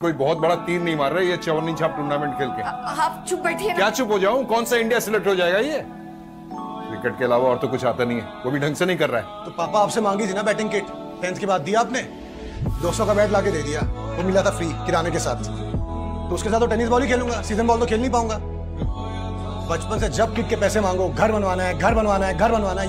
कोई बहुत बड़ा तीर नहीं मार रहा ये चवन्नी छाप टूर्नामेंट खेल के। आप चुप बैठिए क्या चुप हो जाऊँ? कौन सा इंडिया सिलेक्ट हो जाएगा ये? क्रिकेट के अलावा और तो कुछ आता नहीं है। वो भी ढंग से नहीं कर रहा है। तो पापा आपसे मांगी थी ना बैटिंग किट टेंथ के बाद दिया आपने? 200 का बैट लाके दे दिया। वो मिला था फ्री किराने के साथ। तो उसके साथ तो टेनिस बॉल ही खेलूँगा। सीज़न बॉल तो खेल नहीं पाऊँगा। बचपन से जब किट के पैसे मांगो घर बनवाना है घर बनवाना है घर बनवाना है।